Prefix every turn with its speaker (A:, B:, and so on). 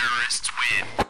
A: terrorists win.